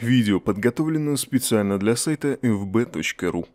Видео подготовлено специально для сайта fb.ru.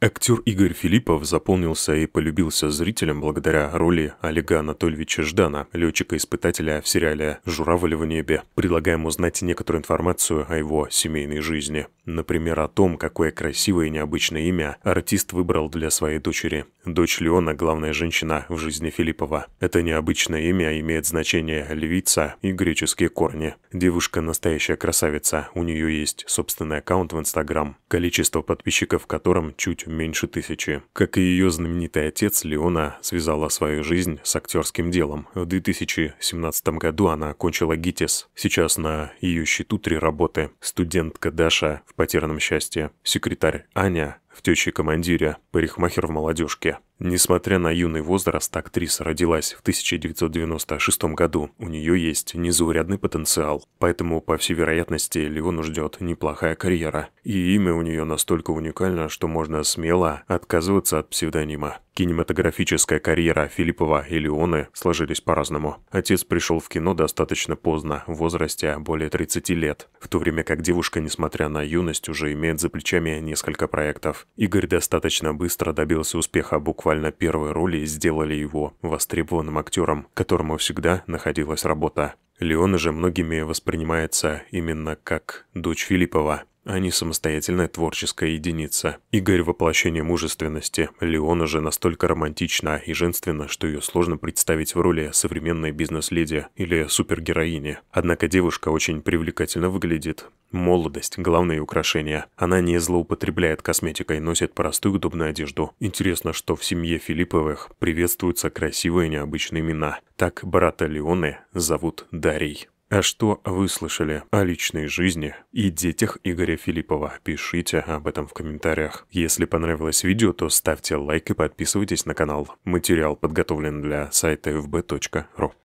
Актер Игорь Филиппов заполнился и полюбился зрителям благодаря роли Олега Анатольевича Ждана, летчика-испытателя в сериале «Журавль в небе». Предлагаем узнать некоторую информацию о его семейной жизни. Например, о том, какое красивое и необычное имя артист выбрал для своей дочери. Дочь Леона – главная женщина в жизни Филиппова. Это необычное имя имеет значение «львица» и греческие корни. Девушка – настоящая красавица. У нее есть собственный аккаунт в Инстаграм, количество подписчиков в котором чуть меньше тысячи. Как и ее знаменитый отец, Леона связала свою жизнь с актерским делом. В 2017 году она окончила ГИТИС. Сейчас на ее счету три работы. Студентка Даша в «Потерянном счастье», секретарь Аня в «Тещей-командире», парикмахер в «Молодежке». Несмотря на юный возраст, актриса родилась в 1996 году. У нее есть незаурядный потенциал, поэтому, по всей вероятности, Леону ждет неплохая карьера. И имя у нее настолько уникально, что можно смело отказываться от псевдонима. Кинематографическая карьера Филиппова и Леоны сложились по-разному. Отец пришел в кино достаточно поздно, в возрасте более 30 лет, в то время как девушка, несмотря на юность, уже имеет за плечами несколько проектов. Игорь достаточно быстро добился успеха, буквально первой роли сделали его востребованным актером, которому всегда находилась работа. Леона же многими воспринимается именно как дочь Филиппова а не самостоятельная творческая единица. Игорь – воплощение мужественности. Леона же настолько романтична и женственна, что ее сложно представить в роли современной бизнес-леди или супергероини. Однако девушка очень привлекательно выглядит. Молодость – главное украшение. Она не злоупотребляет косметикой, носит простую удобную одежду. Интересно, что в семье Филипповых приветствуются красивые необычные имена. Так брата Леоны зовут Дарий. А что вы слышали о личной жизни и детях Игоря Филиппова? Пишите об этом в комментариях. Если понравилось видео, то ставьте лайк и подписывайтесь на канал. Материал подготовлен для сайта fb.ru.